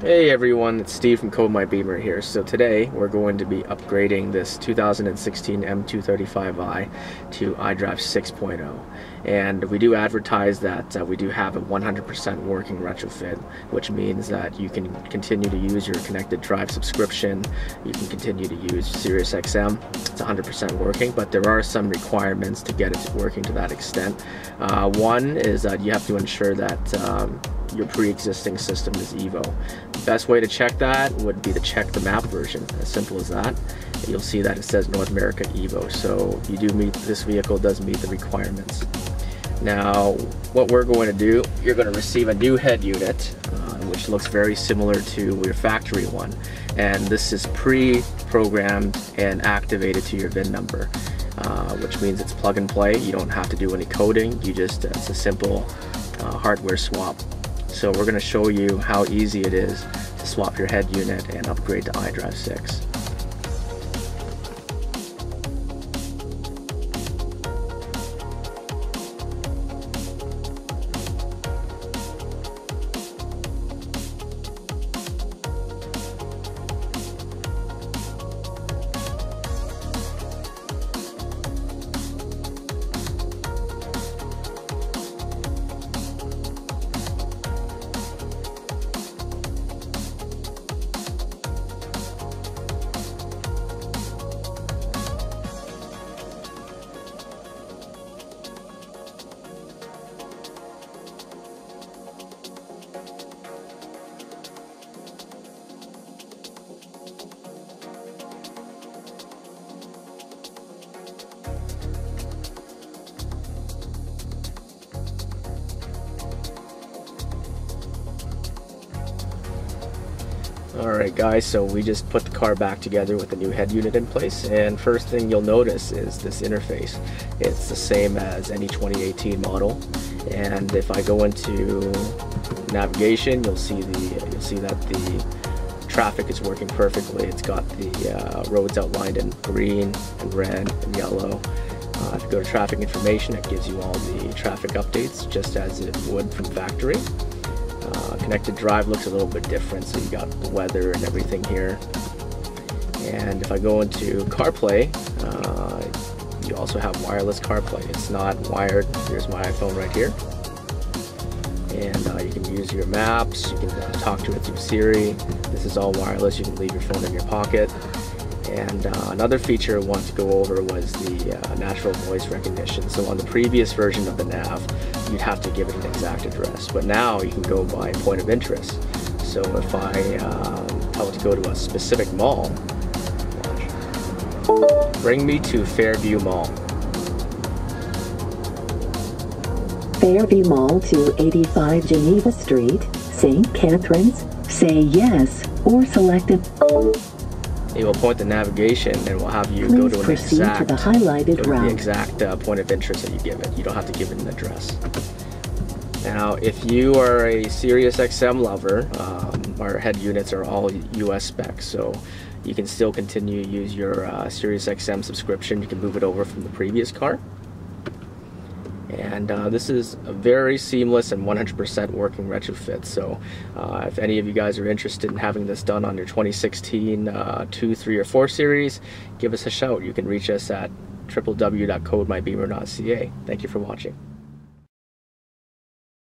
Hey everyone, it's Steve from Code My Bimmer here. So today we're going to be upgrading this 2016 M235i to iDrive 6.0. And we do advertise that uh, we do have a 100% working retrofit, which means that you can continue to use your connected drive subscription, you can continue to use SiriusXM, it's 100% working, but there are some requirements to get it working to that extent. Uh, one is that you have to ensure that um, your pre-existing system is Evo. Best way to check that would be to check the map version, as simple as that. You'll see that it says North America Evo, so you do meet, this vehicle does meet the requirements. Now, what we're going to do, you're going to receive a new head unit, uh, which looks very similar to your factory one. And this is pre-programmed and activated to your VIN number, uh, which means it's plug and play. You don't have to do any coding. You just, it's a simple uh, hardware swap. So we're going to show you how easy it is to swap your head unit and upgrade to iDrive 6. Alright guys, so we just put the car back together with the new head unit in place and first thing you'll notice is this interface. It's the same as any 2018 model and if I go into navigation you'll see the you'll see that the traffic is working perfectly. It's got the uh, roads outlined in green and red and yellow. Uh, if you go to traffic information it gives you all the traffic updates just as it would from factory. Connected drive looks a little bit different, so you got the weather and everything here. And if I go into CarPlay, uh, you also have wireless CarPlay. It's not wired. Here's my iPhone right here. And uh, you can use your maps, you can uh, talk to it through Siri. This is all wireless. You can leave your phone in your pocket. And uh, another feature I want to go over was the uh, natural voice recognition. So on the previous version of the nav, you'd have to give it an exact address. But now you can go by point of interest. So if I um, tell it to go to a specific mall, bring me to Fairview Mall. Fairview Mall to 85 Geneva Street, St. Catharines. Say yes or select it. It will point the navigation and will have you Please go to an exact, to the highlighted route. the exact uh, point of interest that you give it. You don't have to give it an address. Now, if you are a Sirius XM lover, um, our head units are all US specs, so you can still continue to use your uh, Sirius XM subscription. You can move it over from the previous car. And uh, this is a very seamless and 100% working retrofit. So, uh, if any of you guys are interested in having this done on your 2016 uh, 2, 3, or 4 series, give us a shout. You can reach us at www.codemybimmer.ca. Thank you for watching.